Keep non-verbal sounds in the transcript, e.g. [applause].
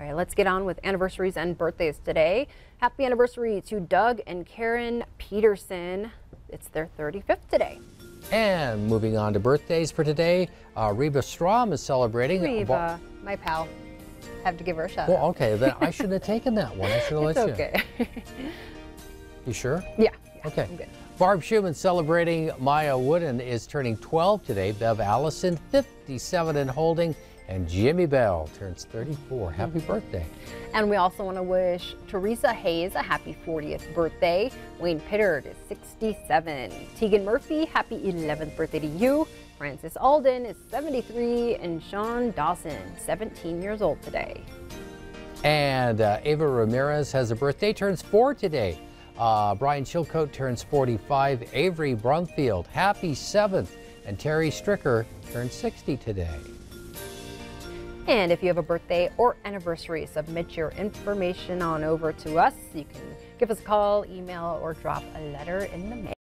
All right, let's get on with anniversaries and birthdays today. Happy anniversary to Doug and Karen Peterson. It's their 35th today. And moving on to birthdays for today, uh, Reba Strom is celebrating. Reba, my pal. Have to give her a shout out. Well, okay, then I [laughs] should have taken that one. I should have let it's you. okay. You sure? yeah, yeah. Okay. Barb Schumann celebrating Maya Wooden is turning 12 today. Bev Allison, 57 and holding. And Jimmy Bell turns 34. Happy birthday. And we also want to wish Teresa Hayes a happy 40th birthday. Wayne Pittard is 67. Tegan Murphy, happy 11th birthday to you. Francis Alden is 73. And Sean Dawson, 17 years old today. And uh, Ava Ramirez has a birthday, turns four today. Uh, Brian Chilcote turns 45. Avery Brumfield, happy seventh. And Terry Stricker turns 60 today. And if you have a birthday or anniversary, submit your information on over to us. You can give us a call, email, or drop a letter in the mail.